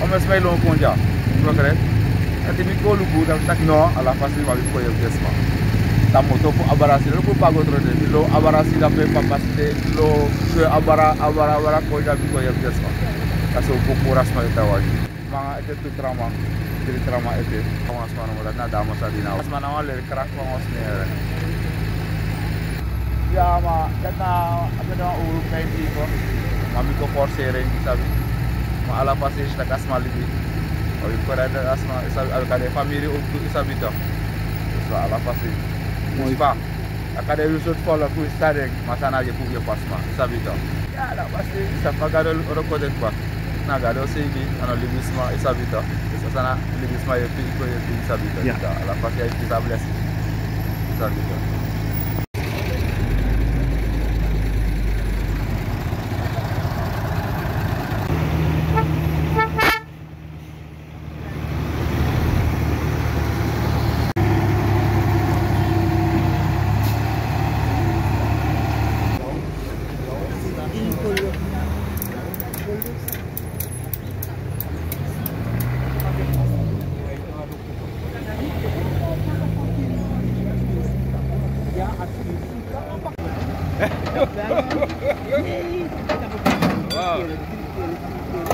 Omens men yon konja, mwen kret. E te mi kou lupu, ta mi tak non, ala fasil ma vi kou yon kesma. Ta moto pou abarasi, lò pou pago trote, lò abarasi da pe papasite, lò kwe abara, abara, abara konja vi kou yon kesma. Kase ou pou kou rasma yon tawaji. Manga ete tout rama, diri rama ete, kama asma nan mwen na dama sa dina. Asma nan wan lè krak wang osne yon. Ya ma, kata, apete wan ouro kai di ko, mami ko forsere, sabi. ala pase jit ak asma libi awi kora de asma awi kade famiri oukou isabita e iswa e ala pase ispa akade yusot fol akou istarek matana je pou ye pasma isabita ya ala pase isapa gado rokodet kwa. Na gado segi ano libi isma isabita e iswa sana libi isma ye pi iko ye pi isabita ala pase ya iti sa blesi isabita Wow.